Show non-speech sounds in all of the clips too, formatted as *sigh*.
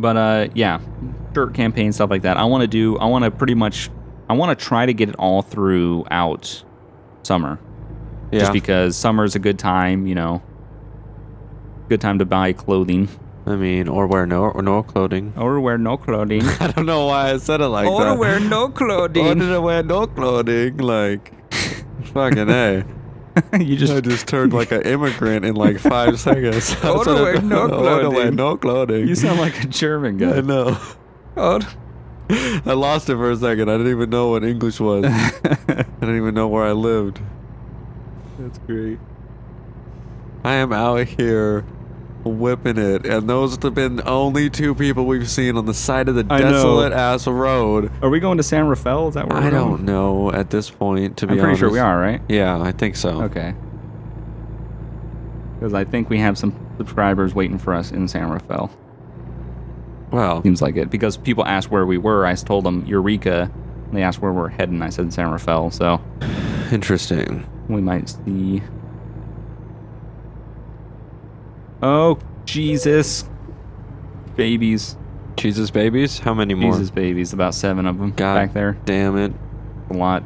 But uh, yeah, shirt campaign stuff like that. I want to do. I want to pretty much. I want to try to get it all throughout summer. Yeah. Just because summer is a good time, you know. Good time to buy clothing I mean, or wear no or no clothing. or wear no clothing. *laughs* I don't know why I said it like or that. Or wear no Or clothing. did I wear no clothing? Like, *laughs* fucking a. *laughs* you just I just turned like an immigrant in like five *laughs* seconds. *laughs* I Or to said wear it- no clothing. no clothing. you sound like a German guy. I know. I lost it for a second. I didn't even know what English was. I didn't even know where I lived. That's great. I am out here whipping it, and those have been only two people we've seen on the side of the I know. desolate ass road. Are we going to San Rafael? Is that where I we're I don't going? know at this point, to be I'm pretty honest. sure we are, right? Yeah, I think so. Okay. Because I think we have some subscribers waiting for us in San Rafael. Well, Seems like it. Because people asked where we were. I told them Eureka. They asked where we're heading. I said San Rafael. So interesting. we might see. Oh, Jesus. Babies. Jesus babies? How many more? Jesus babies. About seven of them God back there. Damn it. A lot.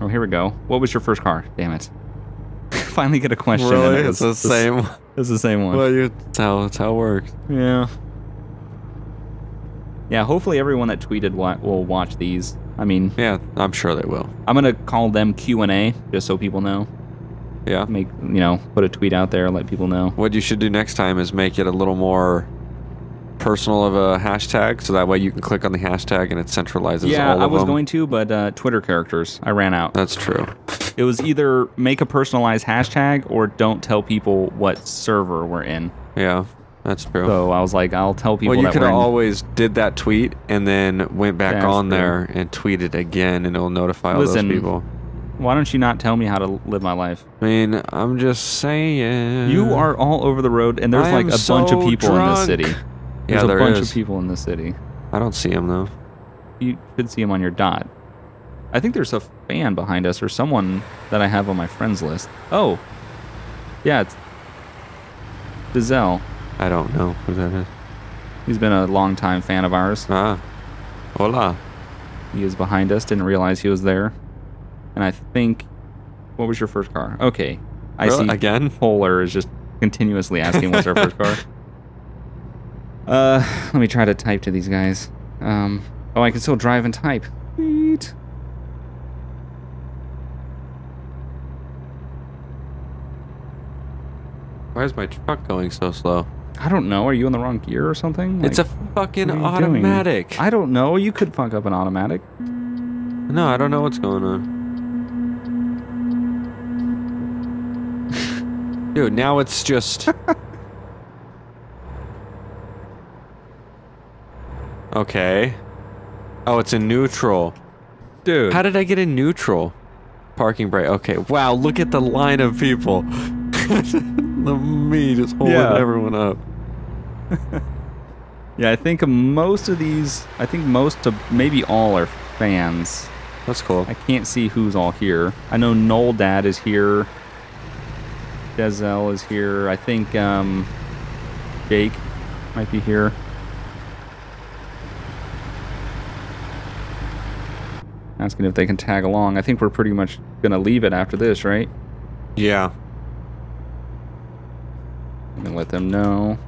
Oh, here we go. What was your first car? Damn it. *laughs* Finally get a question. and Really? it It's was the same. It's the same one. Well, you, that's how, that's how it works. Yeah. Yeah, hopefully everyone that tweeted wa- will watch these. I mean, Yeah, I'm sure they will. I'm going to call them Q&A just so people know. Yeah. Make, you know, put a tweet out there, let people know. What you should do next time is make it a little more personal of a hashtag, so that way you can click on the hashtag and it centralizes yeah, I was them. going to, but uh, Twitter characters, I ran out. That's true. It was either make a personalized hashtag or don't tell people what server we're in. Yeah, that's true. So I was like, I'll tell people well, you could we're have in. always did that tweet and then went back That's on true. there and tweeted again, and it'll notify all those people. Why don't you not tell me how to live my life? I mean, I'm just saying. You are all over the road, and there's I like a bunch of so people in this drunk. city. Yeah, There's a bunch is. of people in this city. I don't see him though. You should see them on your dot. I think there's a fan behind us or someone that I have on my friends list. Oh, yeah, it's Dizel. I don't know who that is. He's been a longtime fan of ours. Ah, hola. He is behind us. Didn't realize he was there. And I think, what was your first car? Okay, I Really? see. Again? Polar is just continuously asking what's our first car. *laughs* Uh, let me try to type to these guys. Um, oh, I can still drive and type. Sweet. Why is my truck going so slow? I don't know. Are you in the wrong gear or something? it's a fucking you doing? automatic. I don't know. You could fuck up an automatic. No, I don't know what's going on. Dude, now it's just. *laughs* okay. Oh, it's in neutral. Dude. How did I get in neutral? Parking brake. Okay. Wow, look at the line of people. *laughs* the me just holding Yeah. everyone up. *laughs* yeah, I think most of these, I think most of, maybe all are fans. That's cool. I can't see who's all here. I know Noel Dad is here. Dezel is here. I think um, Jake might be here. Asking if they can tag along. I think we're pretty much gonna leave it after this, right? Yeah. I'm gonna let them know.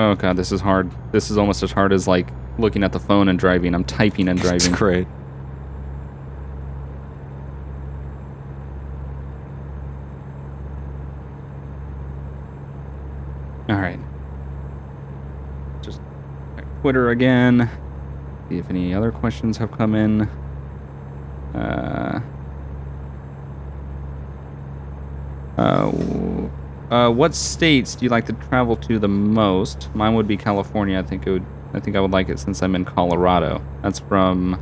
Oh god, this is hard. This is almost as hard as like looking at the phone and driving. I'm typing and *laughs* It's driving. great. All right. Just Twitter again. See if any other questions have come in. Uh, uh, what states do you like to travel to the most? Mine would be California. I think it would. I think I would like it since I'm in Colorado. That's from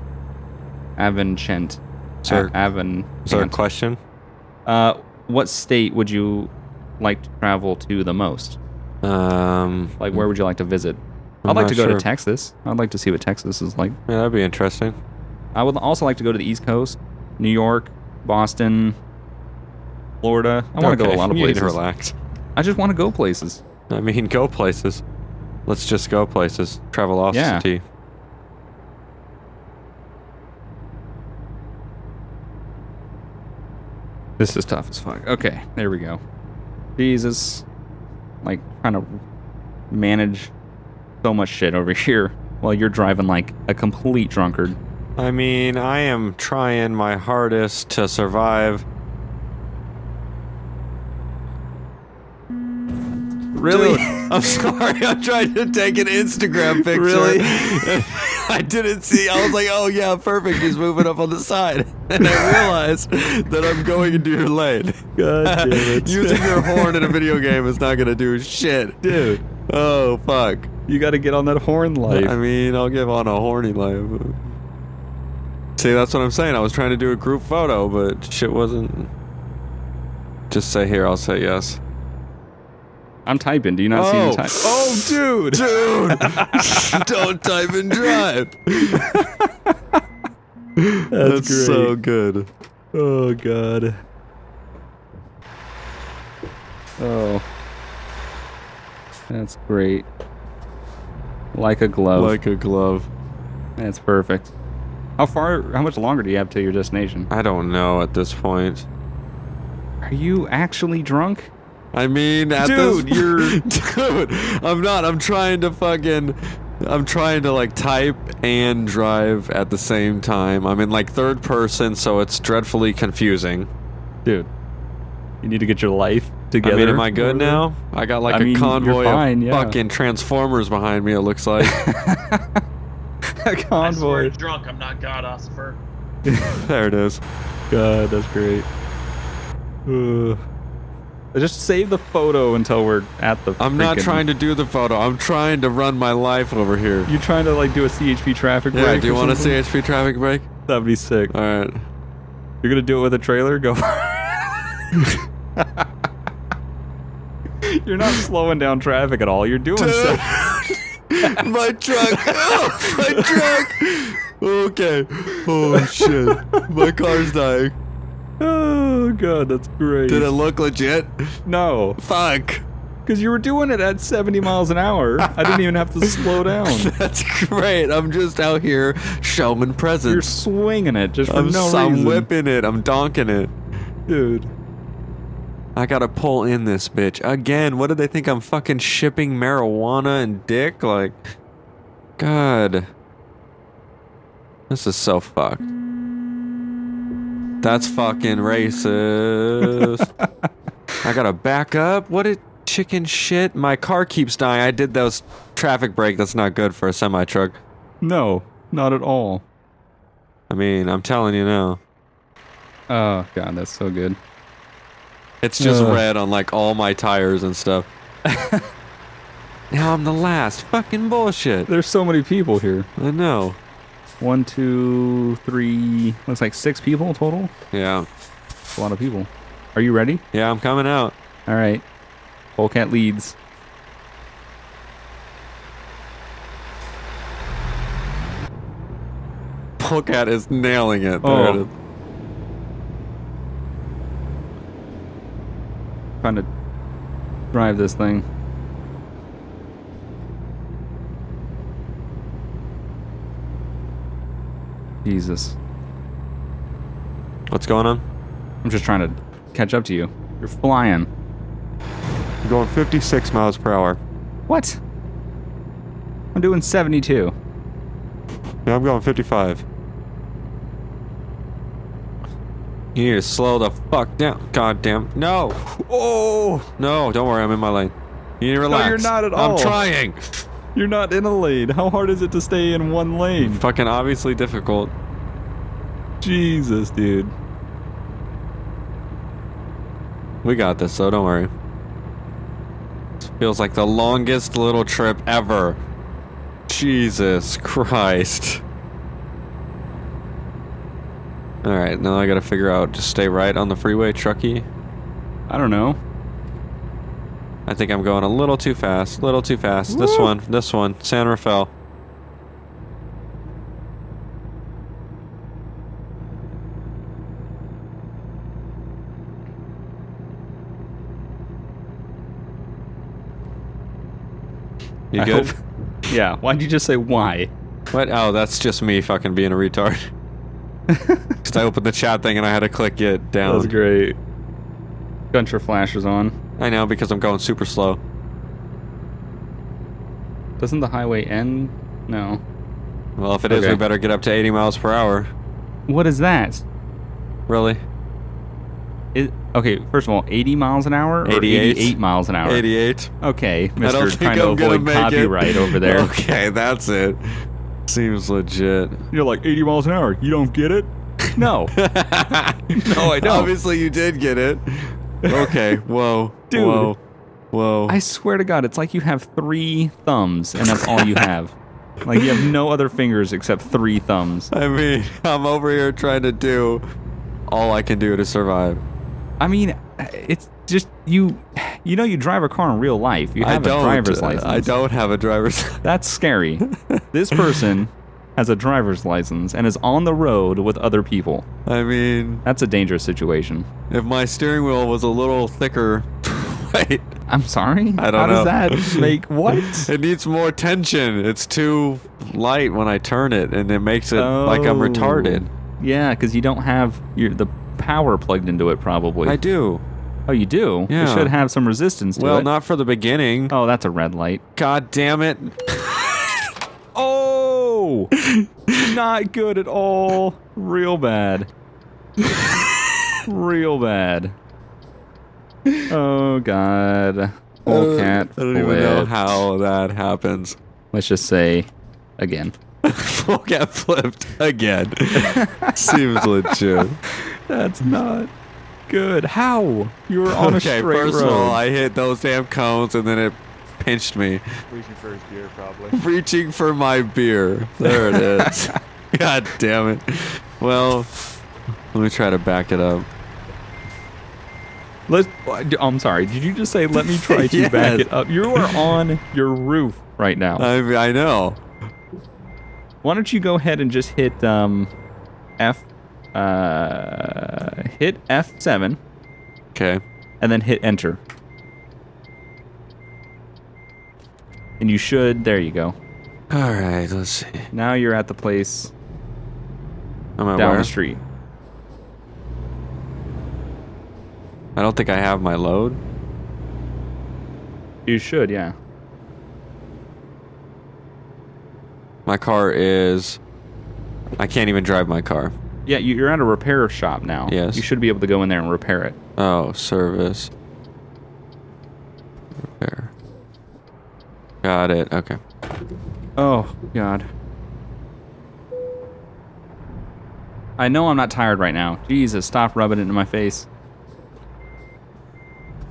Avanchent. Sir, A- Avan. is there a question? Uh, what state would you like to travel to the most? Um, Like, where would you like to visit? I'd like to go sure. to Texas. I'd like to see what Texas is like. Yeah, that'd be interesting. I would also like to go to the East Coast, New York, Boston, Florida. I want to go Okay, a lot of you need to places. relax. I just want to go places. I mean, go places. Let's just go places. Travel off Yeah. city. This is tough as fuck. Okay, there we go. Jesus. Like, trying to manage so much shit over *laughs* here while you're driving like a complete drunkard. I mean, I am trying my hardest to survive. Really? Dude, I'm sorry. I'm trying to take an Instagram picture. Really? *laughs* I didn't see. I was like, oh, yeah, perfect. He's moving up on the side. *laughs* And I realized that I'm going into your lane. God damn *laughs* it. Using your horn in a video game is not going to do shit. Dude, Oh, fuck. you got to get on that horn life. I mean, I'll give on a horny life. See, that's what I'm saying. I was trying to do a group photo, but shit wasn't. Just say here, I'll say yes. I'm typing. Do you not see Oh. me type? Oh, dude. Dude! *laughs* *laughs* Don't type and drive! That's, so good. Oh god. Oh. That's great. Like a glove. Like a glove. That's perfect. How far how much longer do you have to your destination? I don't know at this point. Are you actually drunk? I mean, at Dude, this you're- *laughs* dude. I'm not. I'm trying to fucking. I'm trying to like type and drive at the same time. I'm in like third person, so it's dreadfully confusing. Dude. You need to get your life together. I mean, am I good now? I got like I a mean, convoy fine, of yeah. fucking transformers behind me. It looks like. *laughs* a swear convoy. to drunk, I'm not God Ossifer. *laughs* there it is. God, that's great. Uh, just save the photo until we're at the. I'm not trying to do the photo. I'm trying to run my life over here. You trying to like do a CHP traffic break? Yeah. Do you want a? CHP traffic break? That'd be sick. All right. You're gonna do it with a trailer? Go. *laughs* You're not slowing down traffic at all. You're doing so. *laughs* my truck. Oh, *laughs* my truck. Okay. Oh shit. My car's dying. Oh god, that's great. Did it look legit? No, Fuck. because you were doing it at 70 miles an hour. I didn't even have to *laughs* slow down. That's great. I'm just out here showman You're swinging it just for I'm, no I'm whipping it. I'm donking it. dude. I gotta pull in this bitch again. What do they think? I'm fucking shipping marijuana and dick? Like, God, this is so fucked. That's fucking racist. I gotta back up. What a chicken shit. My car keeps dying. I did those traffic brake. That's not good for a semi truck. No, not at all. I mean, I'm telling you now. Oh god, that's so good. It's just Ugh. red on like all my tires and stuff. *laughs* now I'm the last. Fucking bullshit. There's so many people here. I know. One, two, three. Looks like six people total. Yeah. That's a lot of people. Are you ready? Yeah, I'm coming out. All right. Polecat leads. Polecat is nailing it. Oh. There Oh. it is. Trying to drive this thing. Jesus. What's going on? I'm just trying to catch up to you. You're flying. You're going 56 miles per hour. What? I'm doing 72. Yeah, I'm going 55. You need to slow the fuck down. God damn. No. Oh! No, don't worry. I'm in my lane. You need to relax. you're not at all. I'm trying. You're not in a lane. How hard is it to stay in one lane? Fucking obviously difficult. Jesus, dude. We got this, so don't worry. This feels like the longest little trip ever. Jesus Christ. Alright, now I gotta figure out just stay right on the freeway, trucky. I don't know. I think I'm going a little too fast. Little too fast. This one. This one. San Rafael. You I good? hope- Yeah. Why'd you just say why? What? Oh, that's just me fucking being a retard. *laughs* Because I opened the chat thing and I had to click it down. That's great. Got your flashers on. I know because I'm going super slow. Doesn't the highway end? No. Well, if it is, Okay. we better get up to 80 miles per hour. What is that? Really? It, okay, first of all, 80 miles an hour or 88. 88 miles an hour? 88. Okay, Mister trying to I'm gonna avoid copyright it. over there. Okay, that's it. Seems legit. You're like 80 miles an hour. You don't get it? No. *laughs* no, I *laughs* don't. Obviously, you did get it. Okay. *laughs* Whoa. Dude. Whoa. Whoa. I swear to God, it's like you have three thumbs and that's all you *laughs* have. Like you have no other fingers except three thumbs. I mean, I'm over here trying to do all I can do to survive. I mean, it's just you. You know, you drive a car in real life. You I have a driver's uh, license. I don't have a driver's. *laughs* That's scary. this person has a driver's license and is on the road with other people. I mean, That's a dangerous situation. if my steering wheel was a little thicker, *laughs* wait, I'm sorry. I don't How know. does that *laughs* make what? it needs more tension. It's too light when I turn it, and it makes it like I'm Oh. retarded. Yeah, because you don't have your the power plugged into it. Probably. I do. Oh, you do. Yeah. You should have some resistance to Well, it. not for the beginning. Oh, that's a red light. God damn it. Not good at all. Real bad. Real bad. Oh God. Uh, Polecat. I don't even know how that happens. Let's just say, again. *laughs* Polecat flipped again. *laughs* Seems legit. That's not good. How? You were on a okay, straight first road. of all, I hit those damn cones and then it pinched me. Reaching for his beer, probably. *laughs* Reaching for my beer. There it is. *laughs* God damn it. Well, let me try to back it up. Let, I'm sorry. Did you just say let me try to *laughs* back it up? You are on your roof right now. I, I know. Why don't you go ahead and just hit um, F, uh, hit F7 Okay. and then hit enter. And you should. There you go. All right, let's see. Now you're at the place I'm at down where? the street. I don't think I have my load. You should, yeah. My car is. I can't even drive my car. Yeah, you- you're at a repair shop now. Yes. You should be able to go in there and repair it. Oh, service. Repair. Got it. Okay. Oh, God. I know I'm not tired right now. Jesus, stop rubbing it in my face.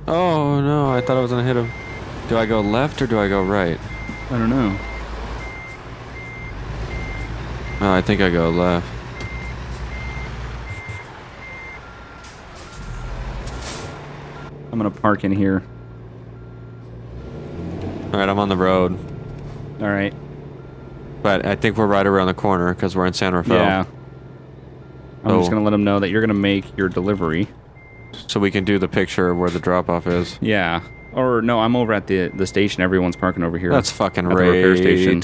Oh no, I thought I was gonna hit him. Do I go left or do I go right? I don't know. Oh, I think I go left. I'm gonna park in here. All right, I'm on the road, All right. but I think we're right around the corner because we're in San Rafael. Yeah. I'm just Oh. gonna let them know that you're gonna make your delivery. So we can do the picture of where the drop off is. Yeah. Or no, I'm over at the the station. Everyone's parking over here. That's fucking At the repair right. station.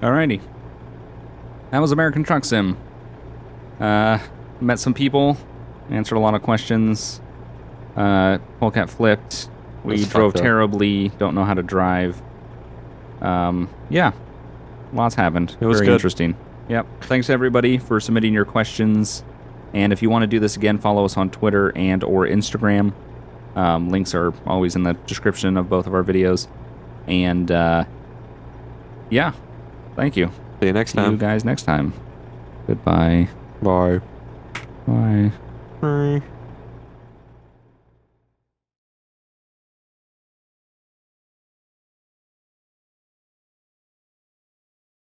Alrighty. That was American Truck Sim. Uh, met some people, answered a lot of questions. Uh, Polecat flipped. We drove fucked up. terribly. Don't know how to drive. Um, yeah, lots happened. It was Very good. interesting. Yep. Thanks everybody for submitting your questions. And if you want to do this again, follow us on Twitter and or Instagram. Um, links are always in the description of both of our videos. And uh, yeah, thank you. See you next See you time. guys next time. Goodbye. Bye. Bye. Bye.